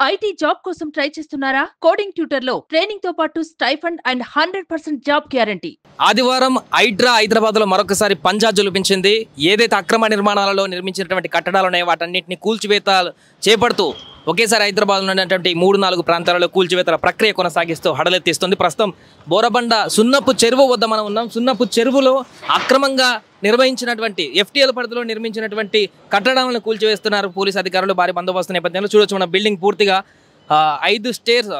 IT job కోసం try చేస్తున్నారా? Coding ట్యూటర్లో ట్రైనింగ్తో పాటు stipend and hundred percent job guarantee. ఆదివారం హైడ్రా హైదరాబాద్లో మరొకసారి పంజా జులిపించింది ఏదైతే అక్రమ నిర్మాణాలలో నిర్మించినటువంటి కట్టడాలు ఉన్నాయో వాటన్నింటినీ కూల్చివేత చేపడుతూ ఒకేసారి హైదరాబాద్లో ఉన్నటువంటి మూడు నాలుగు ప్రాంతాలలో కూల్చివేతల ప్రక్రియ కొనసాగిస్తూ హడలెత్తిస్తుంది. ప్రస్తుతం బోరబండ సున్నపు చెరువు వద్ద మనం ఉన్నాం. సున్నపు చెరువులో అక్రమంగా నిర్వహించినటువంటి ఎఫ్టీఎల్ పరిధిలో నిర్మించినటువంటి కట్టడాలను కూల్చివేస్తున్నారు. పోలీస్ అధికారులు భారీ బందోబస్తు నేపథ్యంలో చూడొచ్చు మన బిల్డింగ్ పూర్తిగా. ఐదు స్టేర్స్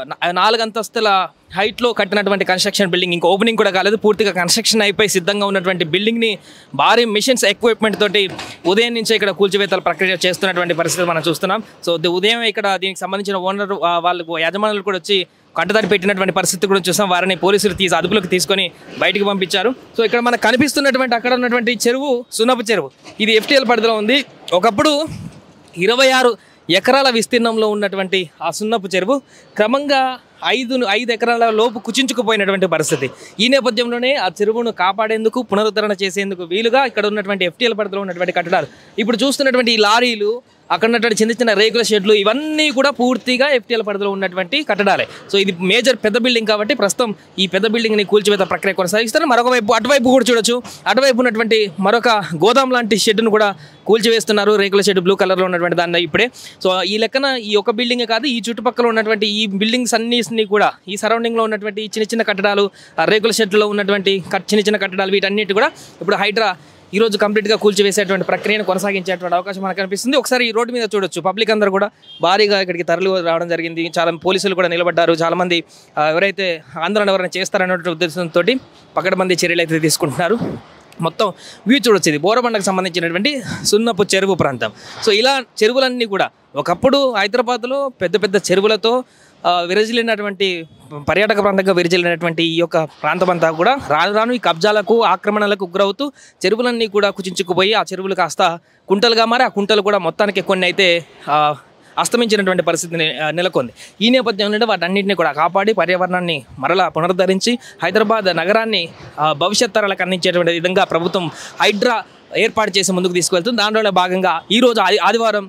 నాలుగు అంతస్తుల హైట్లో కట్టినటువంటి కన్స్ట్రక్షన్ బిల్డింగ్ ఇంకా ఓపెనింగ్ కూడా కాలేదు. పూర్తిగా కన్స్ట్రక్షన్ అయిపోయి సిద్ధంగా ఉన్నటువంటి బిల్డింగ్ని భారీ మిషన్స్ ఎక్విప్మెంట్ తోటి ఉదయం నుంచే ఇక్కడ కూల్చివేతల ప్రక్రియ చేస్తున్నటువంటి పరిస్థితి మనం చూస్తున్నాం. సో ఉదయం ఇక్కడ దీనికి సంబంధించిన ఓనర్ వాళ్ళకు యజమానులు కూడా వచ్చి కంటదారి పెట్టినటువంటి పరిస్థితి కూడా చూసాం. వారిని పోలీసులు తీసి అదుపులోకి తీసుకొని బయటికి పంపించారు. సో ఇక్కడ మనకు కనిపిస్తున్నటువంటి అక్కడ ఉన్నటువంటి చెరువు సున్నపు చెరువు. ఇది ఎఫ్టీఎల్ పరిధిలో ఉంది. ఒకప్పుడు ఇరవై ఆరు ఎకరాల విస్తీర్ణంలో ఉన్నటువంటి ఆ సున్నపు చెరువు క్రమంగా ఐదు ఐదు ఎకరాల లోపు కుచించుకుపోయినటువంటి పరిస్థితి. ఈ నేపథ్యంలోనే ఆ చెరువును కాపాడేందుకు పునరుద్ధరణ చేసేందుకు వీలుగా ఇక్కడ ఉన్నటువంటి ఎఫ్టీఎల్ పరిధిలో ఉన్నటువంటి కట్టడాలు. ఇప్పుడు చూస్తున్నటువంటి ఈ లారీలు అక్కడ ఉన్నటువంటి చిన్న చిన్న రేకుల షెడ్లు ఇవన్నీ కూడా పూర్తిగా ఎఫ్టీఎల్ పరిధిలో ఉన్నటువంటి కట్టడాలే. సో ఇది మేజర్ పెద్ద బిల్డింగ్ కాబట్టి ప్రస్తుతం ఈ పెద్ద బిల్డింగ్ని కూల్చివేత ప్రక్రియ కొనసాగిస్తారు. మరొక వైపు అటువైపు కూడా చూడొచ్చు. అటువైపు ఉన్నటువంటి మరొక గోదాం లాంటి షెడ్ను కూడా కూల్చివేస్తున్నారు. రేకుల షెడ్ బ్లూ కలర్లో ఉన్నటువంటి దాన్ని ఇప్పుడే. సో ఈ లెక్కన ఈ ఒక బిల్డింగ్ కాదు ఈ చుట్టుపక్కల ఉన్నటువంటి ఈ బిల్డింగ్స్ అన్నిటిని కూడా ఈ సరౌండింగ్లో ఉన్నటువంటి చిన్న చిన్న కట్టడాలు ఆ రేకుల షెడ్లో ఉన్నటువంటి చిన్న చిన్న కట్టడాలు వీటన్నిటి కూడా ఇప్పుడు హైడ్రా ఈ రోజు కంప్లీట్గా కూల్చివేసేటువంటి ప్రక్రియను కొనసాగించేటువంటి అవకాశం మనకు కనిపిస్తుంది. ఒకసారి ఈ రోడ్డు మీద చూడొచ్చు. పబ్లిక్ అందరూ కూడా భారీగా ఇక్కడికి తరలి రావడం జరిగింది. చాలా పోలీసులు కూడా నిలబడ్డారు. చాలామంది ఎవరైతే ఆందోళన ఎవరైనా చేస్తారన్నటువంటి ఉద్దేశంతో పకడ్బందీ చర్యలు అయితే తీసుకుంటున్నారు. మొత్తం వ్యూ చూడొచ్చు ఇది. బోరబండకు సంబంధించినటువంటి సున్నపు చెరువు ప్రాంతం. సో ఇలా చెరువులన్నీ కూడా ఒకప్పుడు హైదరాబాద్లో పెద్ద పెద్ద చెరువులతో విరజిల్లినటువంటి పర్యాటక ప్రాంతంగా విరజిల్లినటువంటి ఈ యొక్క ప్రాంతం అంతా కూడా రాను రాను ఈ కబ్జాలకు ఆక్రమణలకు గురవుతూ చెరువులన్నీ కూడా కుచించుకుపోయి ఆ చెరువులు కాస్త కుంటలుగా మారి ఆ కుంటలు కూడా మొత్తానికి కొన్ని అయితే అస్తమించినటువంటి పరిస్థితిని నెలకొంది. ఈ నేపథ్యంలో వాటన్నింటినీ కూడా కాపాడి పర్యావరణాన్ని మరలా పునరుద్ధరించి హైదరాబాద్ నగరాన్ని భవిష్యత్ తరాలకు అందించేటువంటి విధంగా ప్రభుత్వం హైడ్రా ఏర్పాటు చేసి ముందుకు తీసుకువెళ్తుంది. దానిలో భాగంగా ఈరోజు ఆది ఆదివారం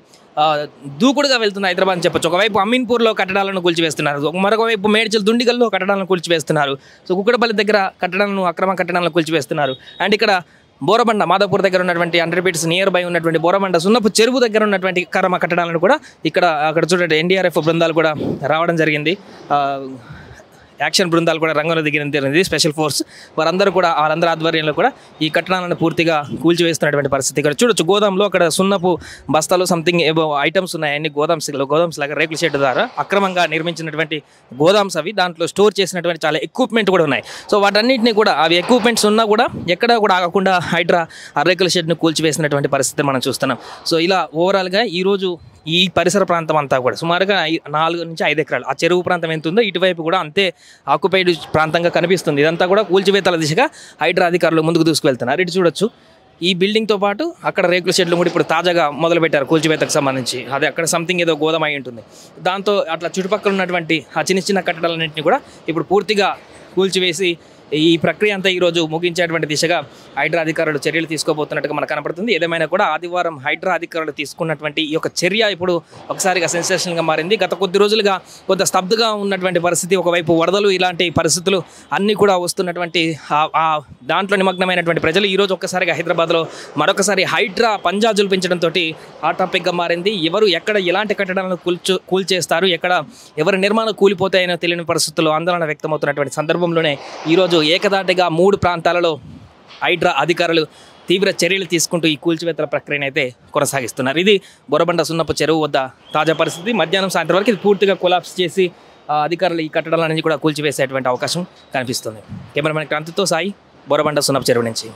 దూకుడుగా వెళ్తుంది హైదరాబాద్ అని చెప్పొచ్చు. ఒకవైపు అమీన్పూర్లో కట్టడాలను కూల్చివేస్తున్నారు. మరొకవైపు మేడ్చల్ దుండిగల్లో కట్టడాలను కూల్చివేస్తున్నారు. సో కుక్కడపల్లి దగ్గర కట్టడాలను అక్రమ కట్టడాలను కూల్చివేస్తున్నారు. అండ్ ఇక్కడ బోరబండ మాధవపూర్ దగ్గర ఉన్నటువంటి హండ్రెడ్ ఫీట్స్ నియర్ బై ఉన్నటువంటి బోరబండ సున్నపు చెరువు దగ్గర ఉన్నటువంటి కర్మ కట్టడాలను కూడా ఇక్కడ అక్కడ చూడండి ఎన్డీఆర్ఎఫ్ బృందాలు కూడా రావడం జరిగింది. యాక్షన్ బృందాలు కూడా రంగంలో దిగిన జరిగింది స్పెషల్ ఫోర్స్. వారందరూ కూడా వారందరి ఆధ్వర్యంలో కూడా ఈ కట్టడాలను పూర్తిగా కూల్చివేస్తున్నటువంటి పరిస్థితి ఇక్కడ. చూడొచ్చు గోదాంలో అక్కడ సున్నపు బస్తాలు సంథింగ్ ఏవో ఐటమ్స్ ఉన్నాయి. అన్ని గోదామ్స్ గోదామ్స్ లాగా రేకుల షెడ్ ద్వారా అక్రమంగా నిర్మించినటువంటి గోదామ్స్ అవి దాంట్లో స్టోర్ చేసినటువంటి చాలా ఎక్విప్మెంట్ కూడా ఉన్నాయి. సో వాటన్నిటిని కూడా అవి ఎక్విప్మెంట్స్ ఉన్నా కూడా ఎక్కడ కూడా ఆగకుండా హైడ్రా ఆ రేకుల షెడ్ను కూల్చివేసినటువంటి పరిస్థితి మనం చూస్తున్నాం. సో ఇలా ఓవరాల్గా ఈరోజు ఈ పరిసర ప్రాంతం అంతా కూడా. సుమారుగా నాలుగు నుంచి ఐదు ఎకరాలు. ఆ చెరువు ప్రాంతం ఎంత ఉందో ఇటువైపు కూడా అంతే ఆక్యుపైడ్ ప్రాంతంగా కనిపిస్తుంది. ఇదంతా కూడా కూల్చివేతల దిశగా హైడ్రా అధికారులు ముందుకు దూసుకువెళ్తున్నారు. ఇటు చూడొచ్చు. ఈ బిల్డింగ్తో పాటు అక్కడ రేకుల షెడ్లు కూడా ఇప్పుడు తాజాగా మొదలుపెట్టారు కూల్చివేతకు సంబంధించి. అది అక్కడ సంథింగ్ ఏదో గోధుమ అయి ఉంటుంది. దాంతో అట్లా చుట్టుపక్కల ఉన్నటువంటి ఆ చిన్న చిన్న కట్టడాలన్నింటినీ కూడా ఇప్పుడు పూర్తిగా కూల్చివేసి ఈ ప్రక్రియ అంతా ఈరోజు ముగించేటువంటి దిశగా హైడ్రా అధికారులు చర్యలు తీసుకోబోతున్నట్టుగా మనకు కనపడుతుంది. ఏదేమైనా కూడా ఆదివారం హైడ్రా అధికారులు తీసుకున్నటువంటి ఈ యొక్క చర్య ఇప్పుడు ఒకసారిగా సెన్సేషన్గా మారింది. గత కొద్ది రోజులుగా కొంత స్తబ్దుగా ఉన్నటువంటి పరిస్థితి ఒకవైపు వరదలు ఇలాంటి పరిస్థితులు అన్నీ కూడా వస్తున్నటువంటి దాంట్లో నిమగ్నమైనటువంటి ప్రజలు ఈరోజు ఒక్కసారిగా హైదరాబాద్లో మరొకసారి హైడ్రా పంజా జుల్పించడంతో ఆ టాపిక్గా మారింది. ఎవరు ఎక్కడ ఎలాంటి కట్టడాలను కూల్చు కూల్చేస్తారు? ఎక్కడ ఎవరి నిర్మాణం కూలిపోతాయనో తెలియని పరిస్థితుల్లో ఆందోళన వ్యక్తమవుతున్నటువంటి సందర్భంలోనే ఈరోజు ఏకదాటిగా మూడు ప్రాంతాలలో హైడ్రా అధికారులు తీవ్ర చర్యలు తీసుకుంటూ ఈ కూల్చివేతల ప్రక్రియను అయితే కొనసాగిస్తున్నారు. ఇది బొరబండ సున్నపు చెరువు వద్ద తాజా పరిస్థితి. మధ్యాహ్నం సాయంత్రం వరకు ఇది పూర్తిగా కొలాప్స్ చేసి అధికారులు ఈ కట్టడాలన్నీ కూడా కూల్చివేసేటువంటి అవకాశం కనిపిస్తుంది. కెమెరామెన్ క్రాంతితో సాయి బొరబండ సున్నపు చెరువు నుంచి.